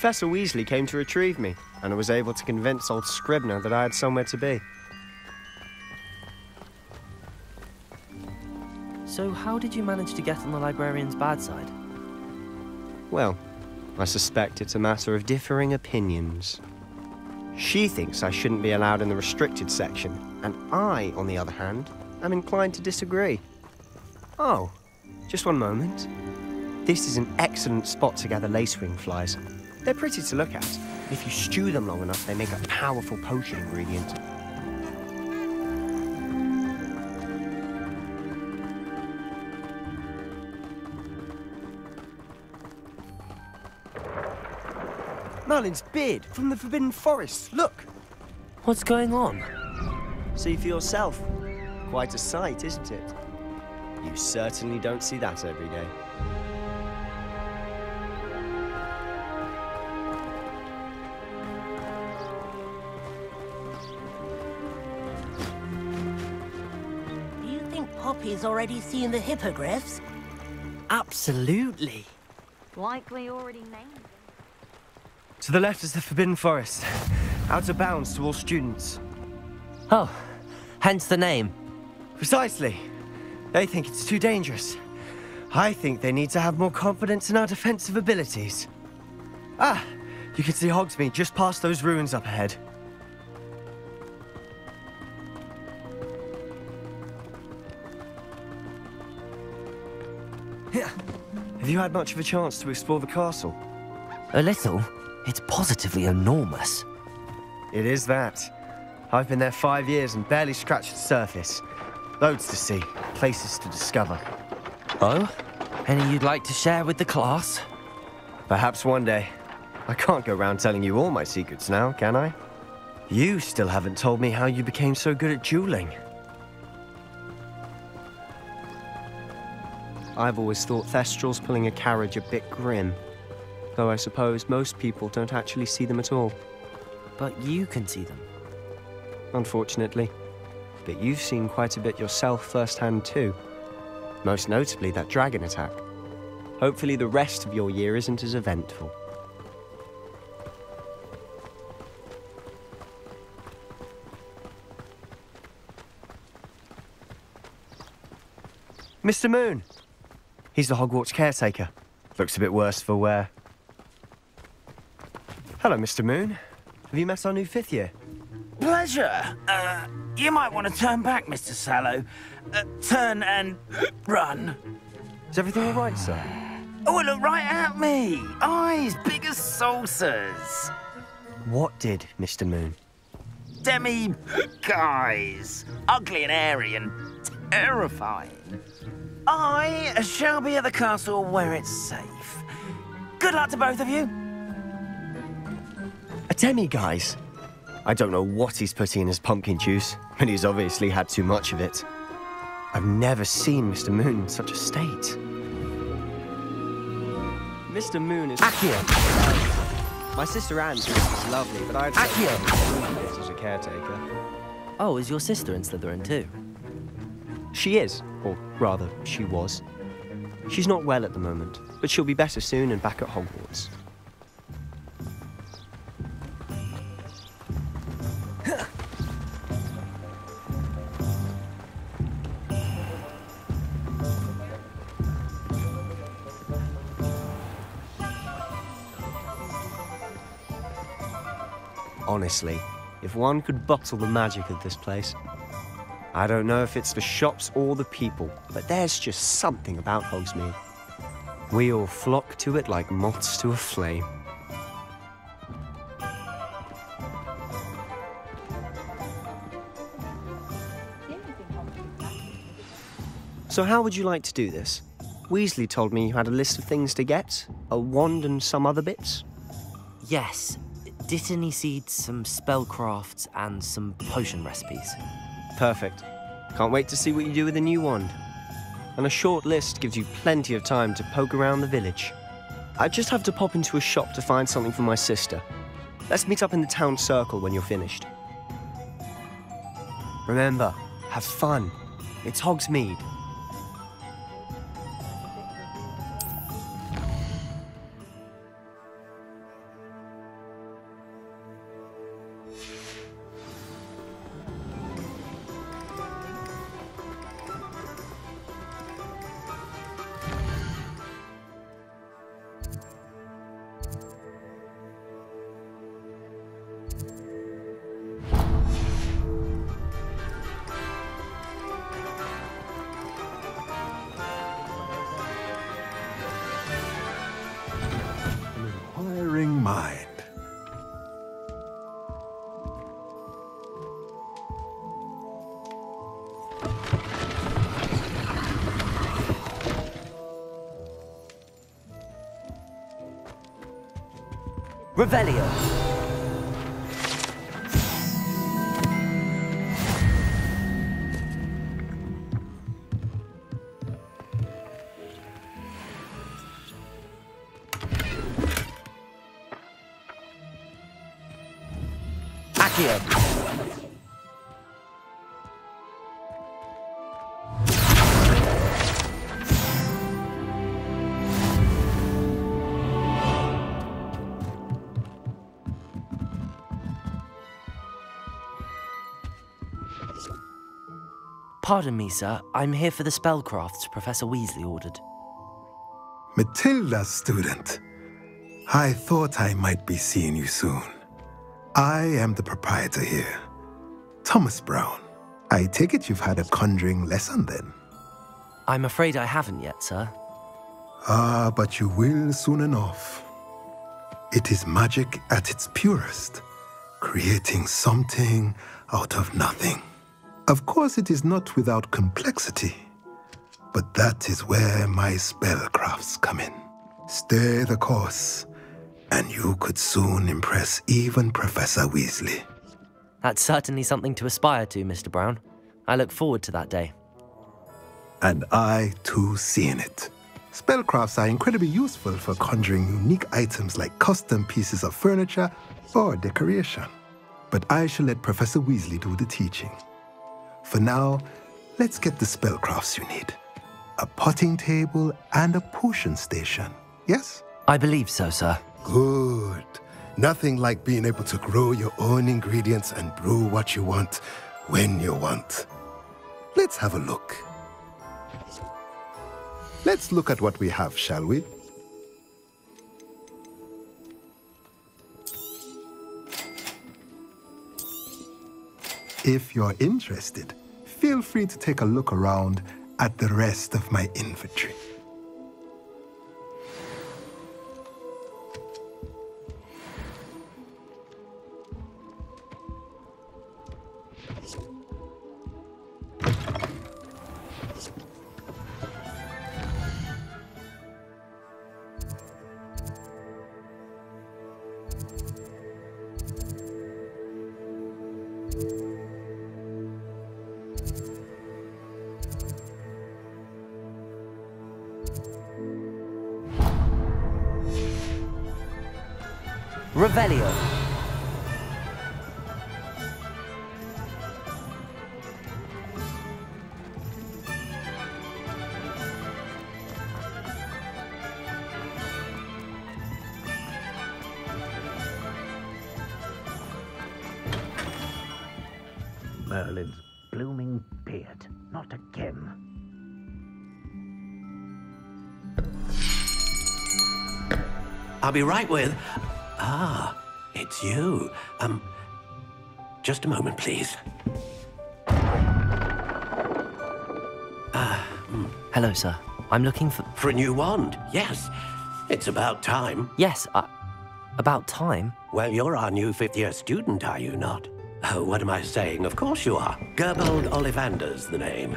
Professor Weasley came to retrieve me, and I was able to convince old Scribner that I had somewhere to be. So how did you manage to get on the librarian's bad side? Well, I suspect it's a matter of differing opinions. She thinks I shouldn't be allowed in the restricted section, and I, on the other hand, am inclined to disagree. Oh, just one moment. This is an excellent spot to gather lacewing flies. They're pretty to look at. If you stew them long enough, they make a powerful potion ingredient. Merlin's beard from the Forbidden Forest. Look! What's going on? See for yourself. Quite a sight, isn't it? You certainly don't see that every day. Think already seen the hippogriffs? Absolutely. Likely already named them. To the left is the Forbidden Forest. Out of bounds to all students. Oh, hence the name. Precisely. They think it's too dangerous. I think they need to have more confidence in our defensive abilities. Ah, you can see Hogsmeade just past those ruins up ahead. You had much of a chance to explore the castle? A little. It's positively enormous. It is that. I've been there five years and barely scratched the surface. Loads to see, places to discover. Oh? Any you'd like to share with the class? Perhaps one day. I can't go around telling you all my secrets now, can I? You still haven't told me how you became so good at dueling. I've always thought Thestrals pulling a carriage a bit grim. Though I suppose most people don't actually see them at all, But you can see them. unfortunately. But you've seen quite a bit yourself firsthand too. Most notably that dragon attack. Hopefully the rest of your year isn't as eventful. Mr. Moon! He's the Hogwarts caretaker. Looks a bit worse for wear. Hello, Mr. Moon. Have you met our new fifth year? Pleasure. Uh, you might want to turn back, Mr. Sallow. Uh, turn and run. Is everything all right, sir? Oh, look right at me. Eyes big as saucers. What did, Mr. Moon? Demi guys. Ugly and airy and terrifying. I shall be at the castle where it's safe. Good luck to both of you. A Demiguise. I don't know what he's putting in his pumpkin juice, but he's obviously had too much of it. I've never seen Mr. Moon in such a state. Mr. Moon is... Accio! My sister Anne thinks he's lovely, but I'd say Accio! as a caretaker. Oh, is your sister in Slytherin too? She is, or rather, she was. She's not well at the moment, but she'll be better soon and back at Hogwarts. Honestly, if one could bottle the magic of this place, I don't know if it's the shops or the people, but there's just something about Hogsmeade. We all flock to it like moths to a flame. So how would you like to do this? Weasley told me you had a list of things to get, a wand and some other bits. Yes. Dittany seeds, some spellcrafts, and some potion recipes. Perfect. Can't wait to see what you do with the new wand. And a short list gives you plenty of time to poke around the village. I just have to pop into a shop to find something for my sister. Let's meet up in the town circle when you're finished. Remember, have fun. It's Hogsmeade. Revelio. Pardon me, sir. I'm here for the spellcrafts Professor Weasley ordered. Matilda, student. I thought I might be seeing you soon. I am the proprietor here, Thomas Brown. I take it you've had a conjuring lesson then? I'm afraid I haven't yet, sir. Ah, but you will soon enough. It is magic at its purest, creating something out of nothing. Of course, it is not without complexity, but that is where my spellcrafts come in. Stay the course, and you could soon impress even Professor Weasley. That's certainly something to aspire to, Mr. Brown. I look forward to that day. And I too seeing it. Spellcrafts are incredibly useful for conjuring unique items like custom pieces of furniture or decoration. But I shall let Professor Weasley do the teaching. For now, let's get the spellcrafts you need. A potting table and a potion station, yes? I believe so, sir. Good. Nothing like being able to grow your own ingredients and brew what you want when you want. Let's have a look. Let's look at what we have, shall we? If you're interested, feel free to take a look around at the rest of my inventory. Revelio. I'll be right with. Ah, it's you. Um, just a moment, please. Hello, sir. I'm looking for. For a new wand, yes. It's about time. Yes, uh, about time. Well, you're our new fifth year student, are you not? Oh, what am I saying? Of course you are. Gerbold Ollivander's the name.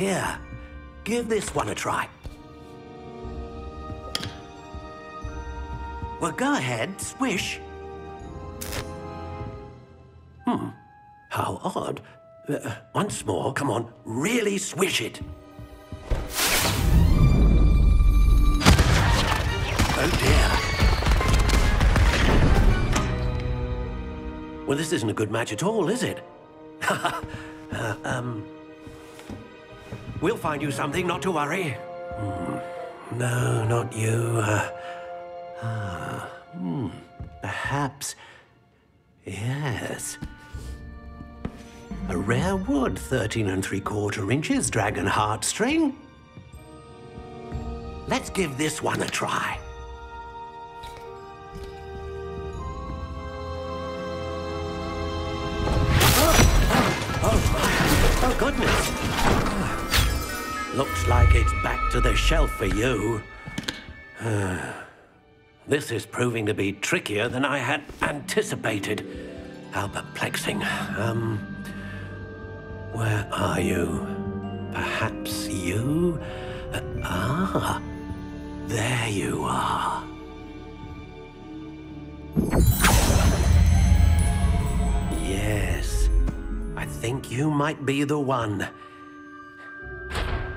Here, give this one a try. Well, go ahead, swish. Hmm, how odd. Uh, once more, come on, really swish it. Oh dear. Well, this isn't a good match at all, is it? uh, um. We'll find you something, not to worry. Hmm. No, not you. Uh, ah. Hmm, perhaps. Yes. A rare wood, 13 and 3 quarter inches, dragon heartstring. Let's give this one a try. Looks like it's back to the shelf for you. this is proving to be trickier than I had anticipated. How perplexing. Um, where are you? Perhaps you? Uh, ah, there you are. Yes, I think you might be the one.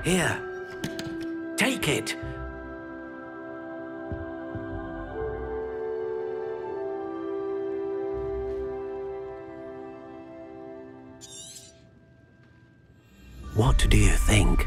Here, take it. What do you think?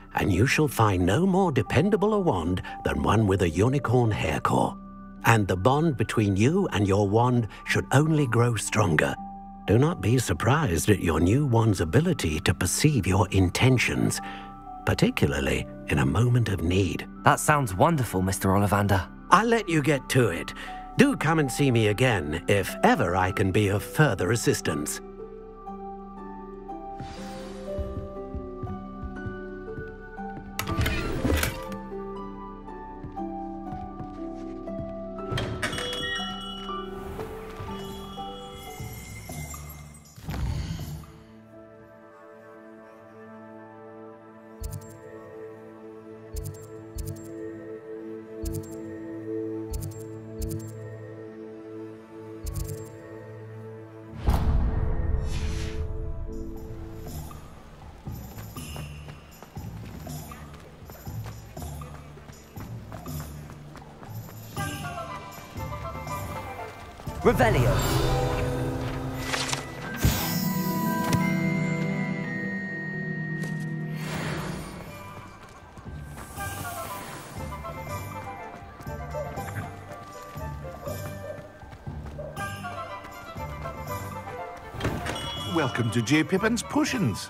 and you shall find no more dependable a wand than one with a unicorn hair core. And the bond between you and your wand should only grow stronger. Do not be surprised at your new wand's ability to perceive your intentions, particularly in a moment of need. That sounds wonderful, Mr. Ollivander. I'll let you get to it. Do come and see me again if ever I can be of further assistance. Revelio. Welcome to J. Pippin's Potions.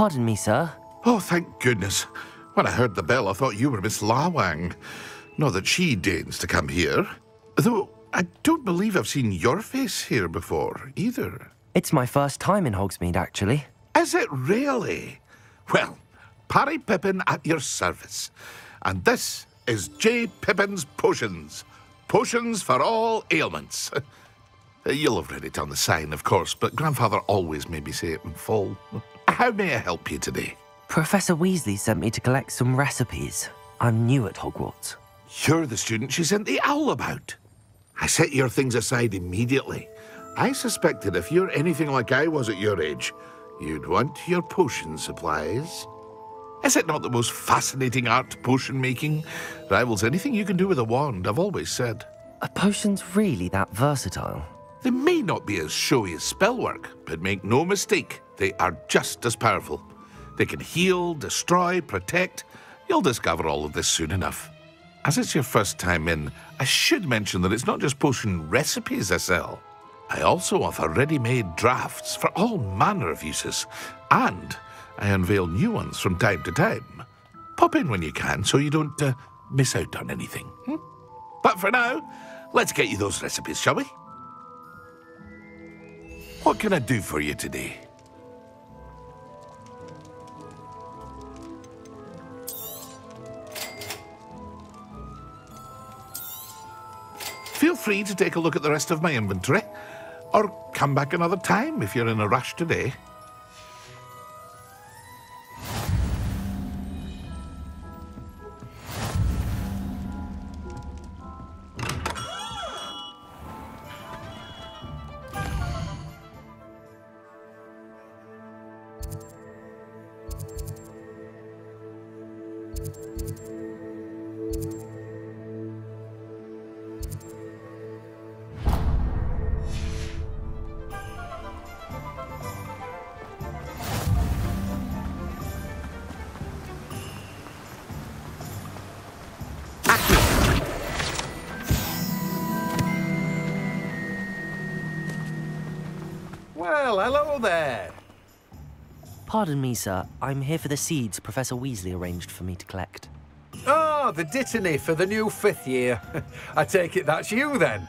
Pardon me, sir. Oh, thank goodness. When I heard the bell, I thought you were Miss Lawang. Not that she deigns to come here. Though I don't believe I've seen your face here before, either. It's my first time in Hogsmeade, actually. Is it really? Well, Parry Pippin at your service. And this is J. Pippin's Potions. Potions for all ailments. You'll have read it on the sign, of course, but Grandfather always made me say it in full. How may I help you today? Professor Weasley sent me to collect some recipes. I'm new at Hogwarts. You're the student she sent the owl about. I set your things aside immediately. I suspected if you're anything like I was at your age, you'd want your potion supplies. Is it not the most fascinating art, potion making? Rivals anything you can do with a wand, I've always said. Are potions really that versatile? They may not be as showy as spellwork, but make no mistake, they are just as powerful. They can heal, destroy, protect. You'll discover all of this soon enough. As it's your first time in, I should mention that it's not just potion recipes I sell. I also offer ready-made drafts for all manner of uses, and I unveil new ones from time to time. Pop in when you can so you don't uh, miss out on anything. hmm? But for now, let's get you those recipes, shall we? What can I do for you today? Feel free to take a look at the rest of my inventory, or come back another time if you're in a rush today. Well, hello there. Pardon me, sir. I'm here for the seeds Professor Weasley arranged for me to collect. Ah, the Dittany for the new fifth year. I take it that's you then.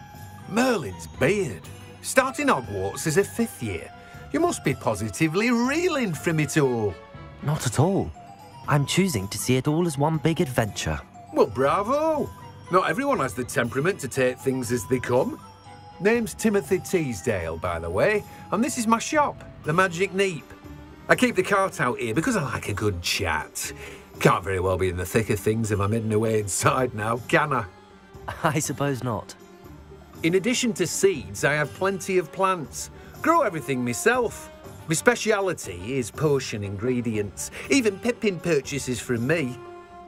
Merlin's beard. Starting Hogwarts as a fifth year. You must be positively reeling from it all. Not at all. I'm choosing to see it all as one big adventure. Well, bravo. Not everyone has the temperament to take things as they come. Name's Timothy Teasdale, by the way, and this is my shop, the Magic Neep. I keep the cart out here because I like a good chat. Can't very well be in the thick of things if I'm hidden away inside now, can I? I suppose not. In addition to seeds, I have plenty of plants. Grow everything myself. My speciality is potion ingredients. Even Pippin purchases from me.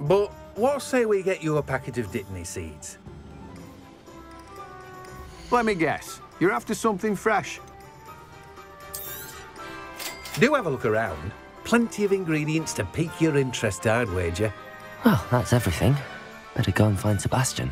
But what say we get you a packet of Dittany seeds? Let me guess. You're after something fresh. Do have a look around. Plenty of ingredients to pique your interest, I'd wager. Well, that's everything. Better go and find Sebastian.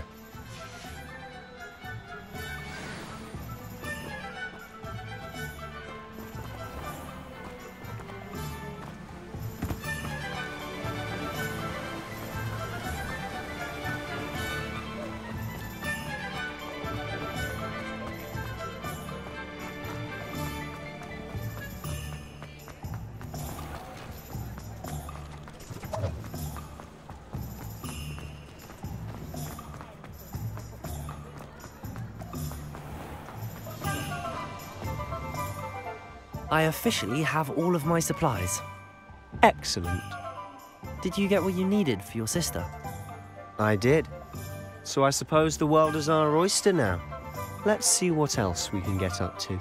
I officially have all of my supplies. Excellent. Did you get what you needed for your sister? I did. So I suppose the world is our oyster now. Let's see what else we can get up to.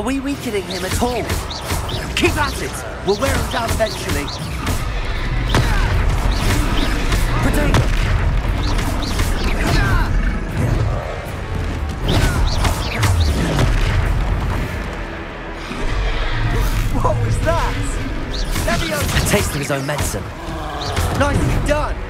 Are we weakening him at all? Keep at it! We'll wear him down eventually. Protego! What was that? A taste of his own medicine. Nicely done!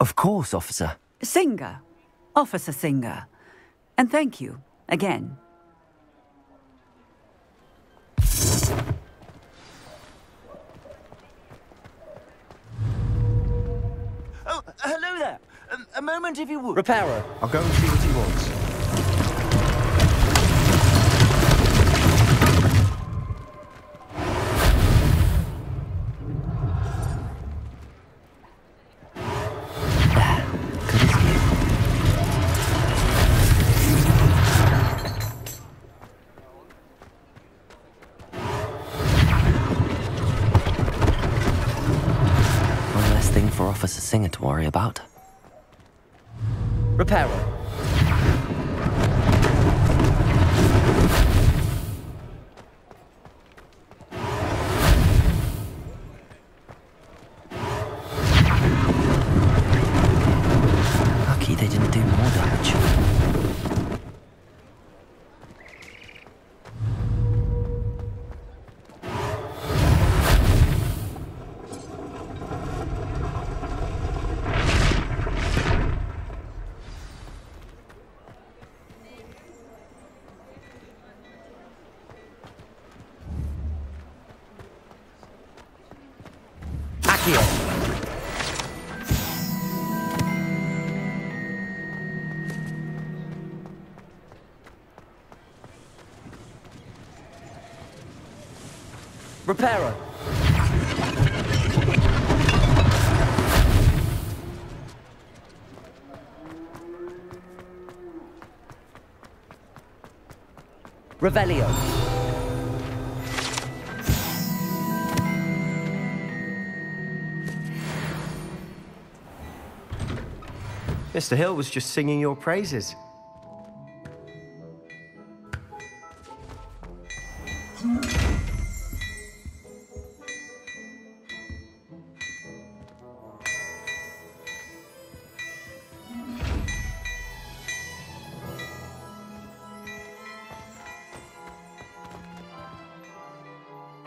Of course, officer. Singer. Officer Singer. And thank you, again. Oh, hello there. Um, a moment, if you would. Reparo. I'll go and see what he wants. Reparo. Revelio. Mr. Hill was just singing your praises.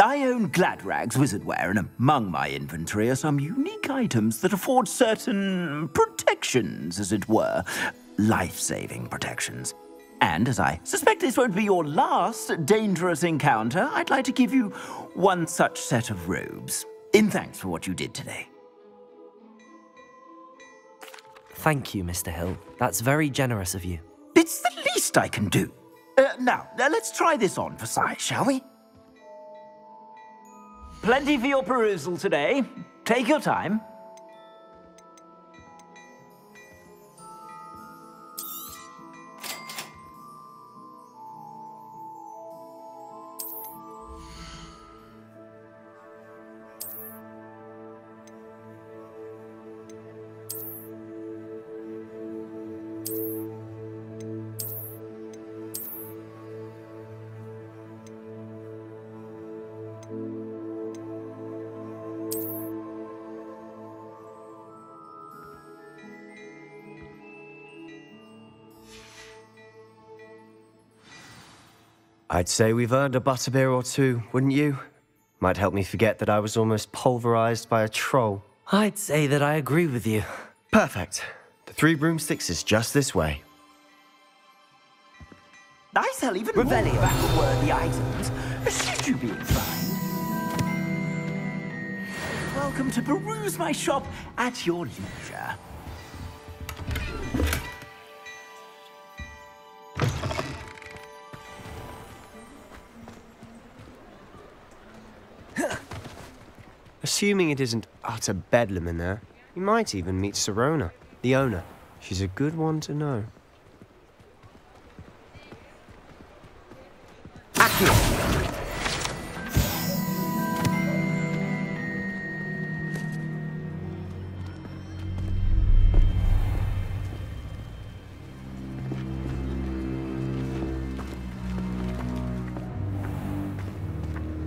I own Gladrags Wizardwear, and among my inventory are some unique items that afford certain protections, as it were. Life-saving protections. And as I suspect this won't be your last dangerous encounter, I'd like to give you one such set of robes. In thanks for what you did today. Thank you, Mr. Hill. That's very generous of you. It's the least I can do. Uh, now, let's try this on for size, shall we? Plenty for your perusal today. Take your time. I'd say we've earned a butterbeer or two, wouldn't you? Might help me forget that I was almost pulverized by a troll. I'd say that I agree with you. Perfect. The Three Broomsticks is just this way. I sell even more battle-worthy items, should you be inclined. Welcome to peruse my shop at your leisure. Assuming it isn't utter bedlam in there, you might even meet Sirona, the owner. She's a good one to know. Accio!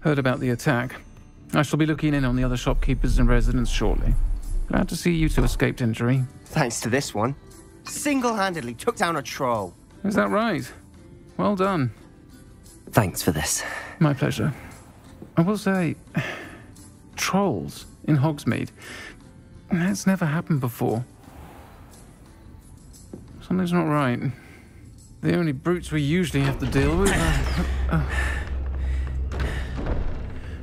Heard about the attack. I shall be looking in on the other shopkeepers and residents shortly. Glad to see you two escaped injury. Thanks to this one. Single-handedly took down a troll. Is that right? Well done. Thanks for this. My pleasure. I will say, trolls in Hogsmeade. That's never happened before. Something's not right. The only brutes we usually have to deal with are... Uh, uh,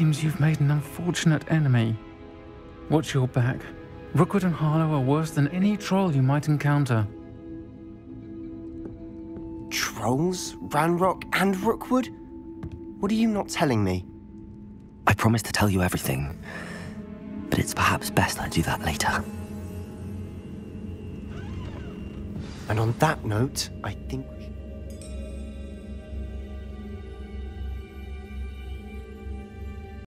Seems you've made an unfortunate enemy. Watch your back. Rookwood and Harlow are worse than any troll you might encounter. Trolls? Ranrock and Rookwood? What are you not telling me? I promised to tell you everything, but it's perhaps best I do that later. And on that note, I think